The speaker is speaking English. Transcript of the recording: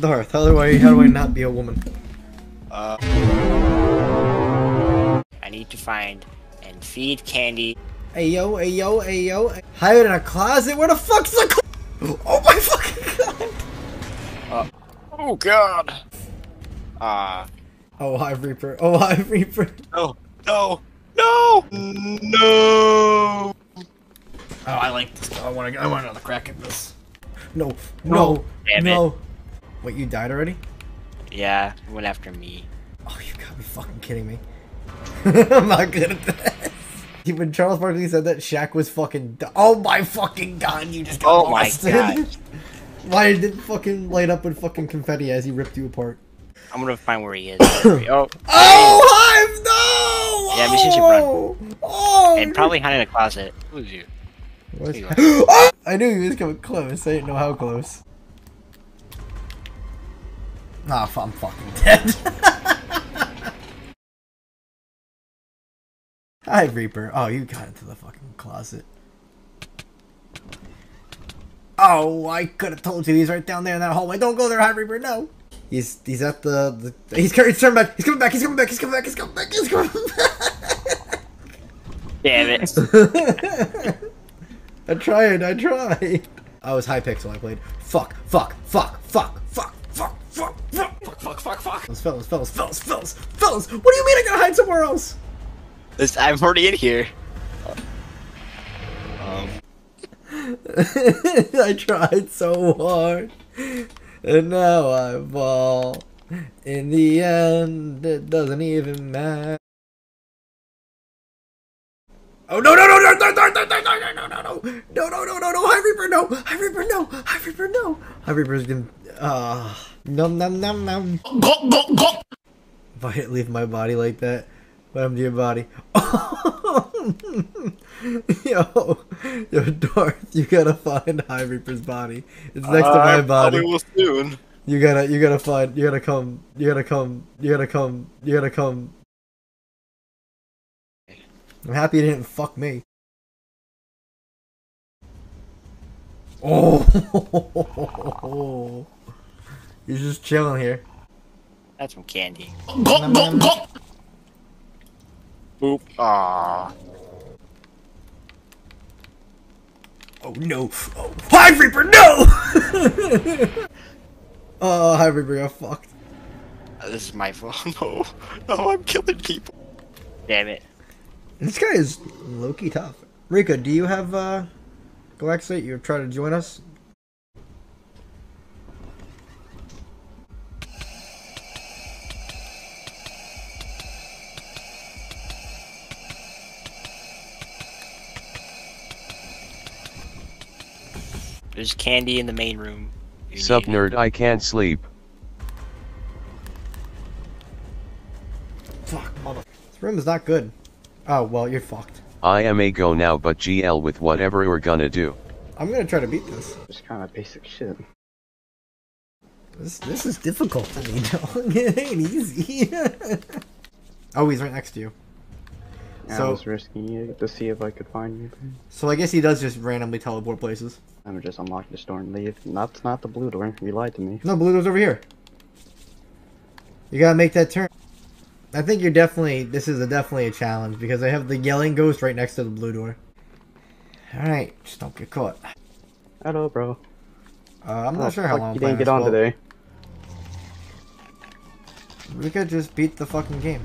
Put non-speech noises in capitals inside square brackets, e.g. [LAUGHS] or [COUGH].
Darth, how do I how do I not be a woman? Uh, I need to find and feed candy. Hey yo, hey yo, hey yo. Hide in a closet? Where the fuck's the cl- Oh my fucking god! Oh god. Uh, Oh Hive Reaper. Oh Hive Reaper. no, no, no, no. Oh, I like this. I want to. I want another crack at this. No, no, Damn it. no. Wait, you died already? Yeah, it went after me. Oh, you gotta be fucking kidding me. [LAUGHS] I'm not good at this. When Charles Barkley said that Shaq was fucking. Oh my fucking god! You just got Oh my lost. God. [LAUGHS] Why did it fucking light up with fucking confetti as he ripped you apart? I'm gonna find where he is. [COUGHS] oh, Oh, Hive, no! Yeah, we should run. Oh, oh, and probably hide in a closet. Who's you? Where's- you Oh! [GASPS] I knew he was coming close. I didn't know how close. Nah, f- I'm fucking dead. [LAUGHS] Hi, Reaper. Oh, you got into the fucking closet. Oh, I could have told you he's right down there in that hallway. Don't go there, Hi Reaper. No. He's he's at the, the he's, he's turning back. He's coming back. He's coming back. He's coming back. He's coming back. He's coming back. Damn it. [LAUGHS] I tried, I tried. I was high pixel, I played. Fuck, fuck, fuck, fuck, fuck, fuck, fuck, fuck, fuck, fuck, fuck, fuck. Fellas, fellas, fellas, fellas, fellas, fellas. What do you mean I gotta hide somewhere else? This, I'm already in here. Um, I tried so hard, and now I fall. In the end, it doesn't even matter. Oh no no no no no no no no no no no no no no no no no no High Reaper no High Reaper no High Reaper no High Reaper's gonna uh num num num num If I leave my body like that, what happened to your body? [LAUGHS] yo, yo, Darth, you gotta find High Reaper's body. It's next to uh, my body. will soon. You gotta, you gotta find, you gotta come, you gotta come, you gotta come, you gotta come. I'm happy you didn't fuck me. Oh, [LAUGHS] you're just chilling here. That's some candy. Boop. Aww. Oh no! Oh, Hive Reaper, no! [LAUGHS] oh, Hive Reaper got fucked. This is my fault. [LAUGHS] No. No, I'm killing people. Damn it. This guy is low-key tough. Rika, do you have uh, Galaxite? You're trying to join us? There's candy in the main room. You Sup nerd I can't sleep. Fuck, mother. This room is not good. Oh well, you're fucked. I am a go now but GL with whatever we're gonna do. I'm gonna try to beat this. Just kind of basic shit. This this is difficult for me, dog. It ain't easy. [LAUGHS] oh, he's right next to you. I So- was risking it to see if I could find you. So I guess he does just randomly teleport places. I'm gonna just unlock this door and leave. That's not the blue door. You lied to me. No, blue door's over here. You gotta make that turn. I think you're definitely. This is a, definitely a challenge because I have the yelling ghost right next to the blue door. All right, just don't get caught. Hello, bro. Uh, I'm Oh, not sure how long. you didn't get on Well, today. We could just beat the fucking game.